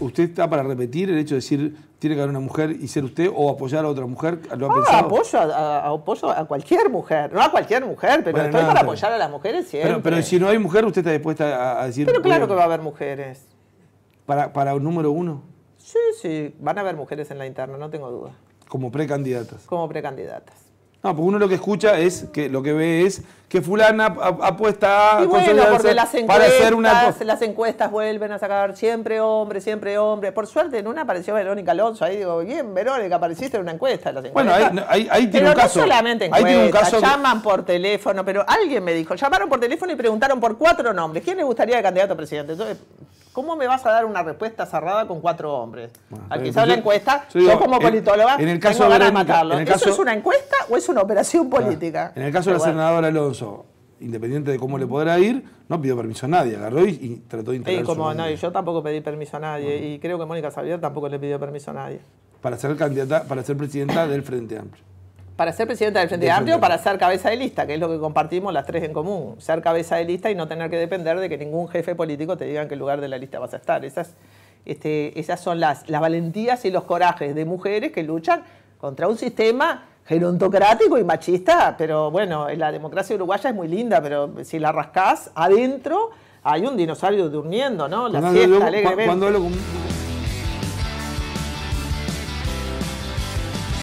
¿Usted está para repetir el hecho de decir tiene que haber una mujer y ser usted o apoyar a otra mujer? ¿Lo ha Ah, pensado? apoyo a, a- apoyo a cualquier mujer, no a cualquier mujer, pero Bueno, estoy nada, para pero- apoyar a las mujeres siempre. Pero, pero si no hay mujer, ¿usted está dispuesta a, a decir Pero claro que va a haber mujeres. para, para un número uno Sí, sí, van a haber mujeres en la interna, no tengo duda, como precandidatas? como precandidatas. No, porque uno lo que escucha es que lo que ve es que fulana ap- apuesta a Y bueno, porque las para encuestas, hacer una las encuestas vuelven a sacar siempre hombre, siempre hombre. Por suerte, en una apareció Verónica Alonso. Ahí digo, bien, Verónica, apareciste en una encuesta. en Las Bueno, encuestas. ahí- ahí- ahí tiene pero un caso. no solamente Ahí tiene un encuestas, caso llaman por teléfono, pero alguien me dijo, llamaron por teléfono y preguntaron por cuatro nombres. ¿Quién le gustaría de candidato a presidente? Entonces, ¿cómo me vas a dar una respuesta cerrada con cuatro hombres? Bueno, Al que la encuesta, yo como en- politóloga, en el caso tengo de ganas de Verónica- matarlo. en el ¿Eso es una encuesta o es una operación política? En el caso de la bueno. senadora Alonso, independiente de cómo le podrá ir, no pidió permiso a nadie, agarró y, y trató de integrar su como y yo tampoco pedí permiso a nadie y creo que Mónica Xavier tampoco le pidió permiso a nadie. para ser candidata, para ser presidenta del Frente Amplio. Para ser presidenta del Frente Del Amplio, para ser cabeza de lista, que es lo que compartimos las tres en común. Ser cabeza de lista y no tener que depender de que ningún jefe político te diga en qué lugar de la lista vas a estar. Esas, este, esas son las, las valentías y los corajes de mujeres que luchan contra un sistema gerontocrático y machista, pero bueno, la democracia uruguaya es muy linda, pero si la rascás, adentro hay un dinosaurio durmiendo, ¿no? La Cuando siesta alegremente. cuando hablo con-